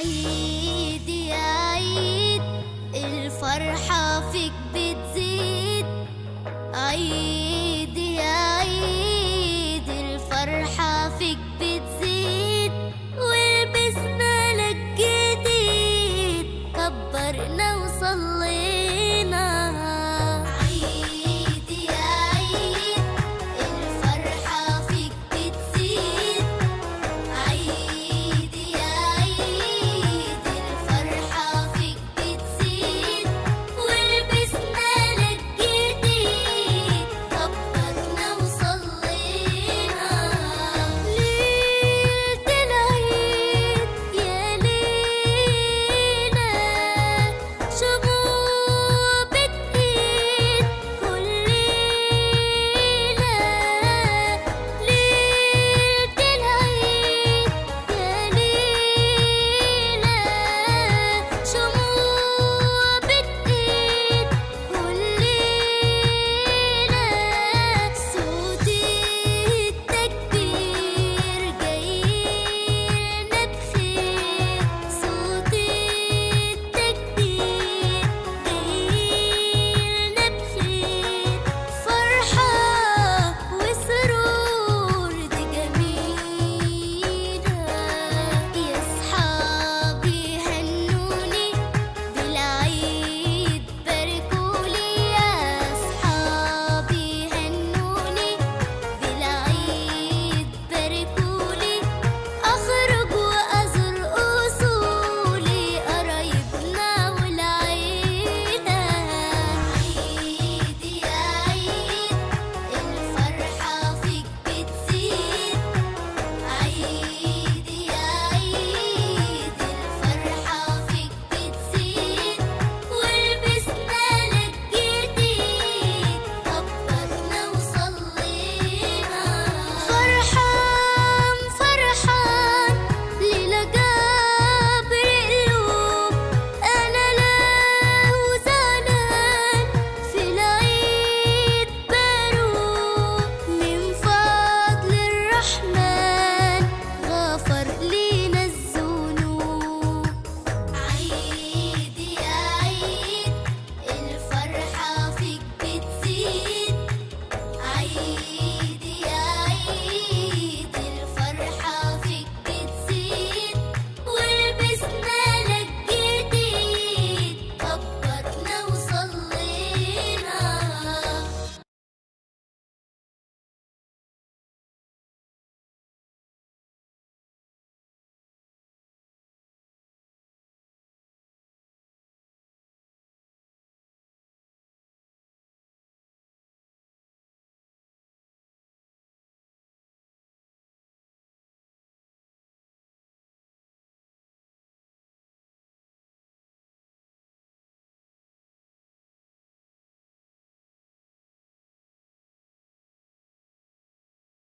عيد يا عيد الفرحة فيك بتزيد. عيد